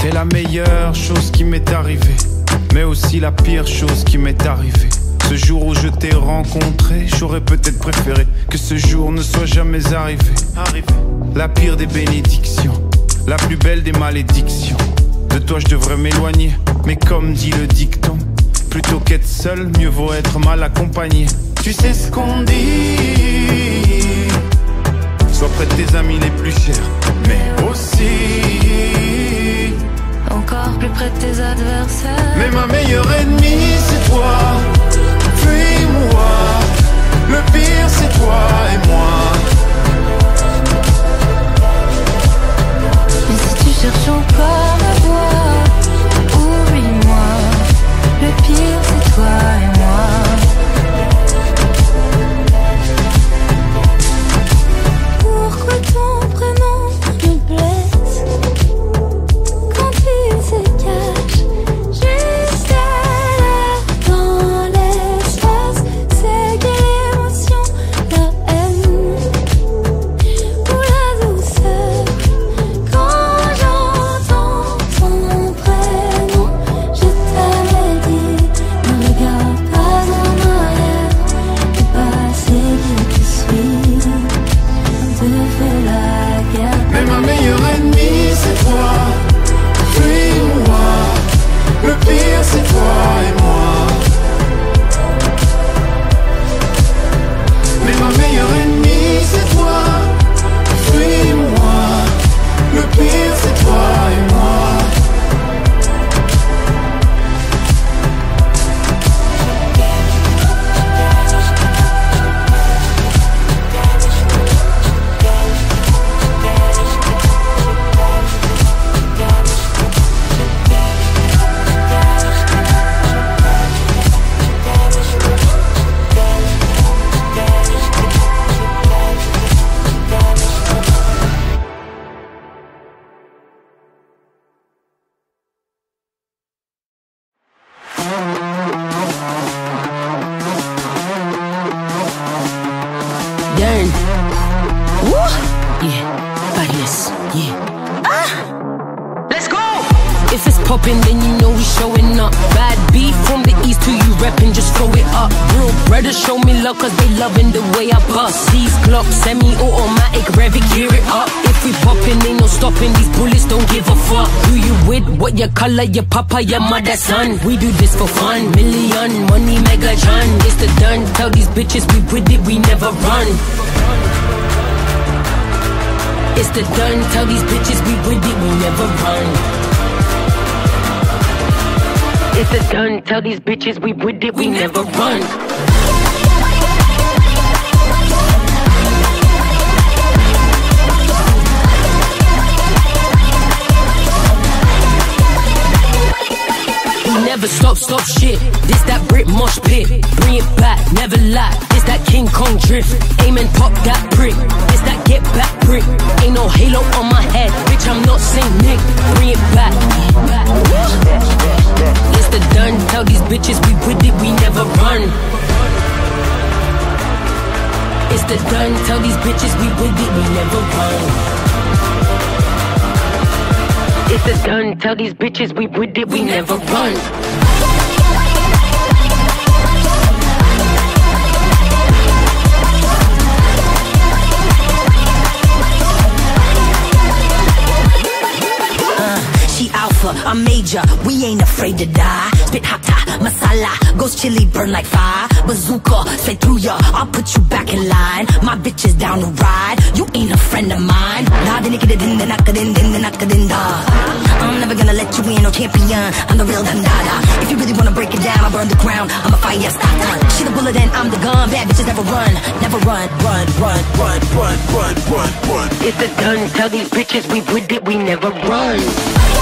T'es la meilleure chose qui m'est arrivée, mais aussi la pire chose qui m'est arrivée. Ce jour où je t'ai rencontré, j'aurais peut-être préféré que ce jour ne soit jamais arrivé. La pire des bénédictions, la plus belle des malédictions. De toi je devrais m'éloigner, mais comme dit le dicton, plutôt qu'être seul, mieux vaut être mal accompagné. Tu sais ce qu'on dit Sois près de tes amis les plus chers, mais Le pire Dern. Woo! Yeah, badness. Yeah. Ah! Let's go! If it's poppin', then you know we showing up. Bad beef from the east to you reppin', just throw it up. Real brothers show me love cause they loving the way I bust. These Glocks, semi-automatic, rev it, gear it up. We poppin', ain't no stopping. These bullets don't give a fuck. Who you with? What your color? Your papa, your mother, son. We do this for fun. Million, money, mega John. It's the done. Tell these bitches we with it, we never run. It's the done. Tell these bitches we with it, we never run. It's the done. Tell these bitches we with it, we never run. Never stop, stop shit. This that Brit mosh pit. Bring it back, never lie. This that King Kong drift. Aim and pop that brick. This that get back brick. Ain't no halo on my head. Bitch, I'm not Saint Nick. Bring it back. It's the done. Tell these bitches we with it, we never run. It's the done. Tell these bitches we with it, we never run. It's the done. Tell these bitches we with it, we never run. Uh, she alpha, I'm major, we ain't afraid to die. Spit hata, masala, ghost chili, burn like fire. Bazooka, straight through ya, I'll put you back in line. My bitch is down to ride, you ain't a friend of mine. No champion. I'm the real dandada. If you really wanna break it down, I burn the ground. I'm a fire starter. She the bullet and I'm the gun. Bad bitches never run, never run, run, run, run, run, run, run, run. It's the done. Tell these bitches we with it, we never run.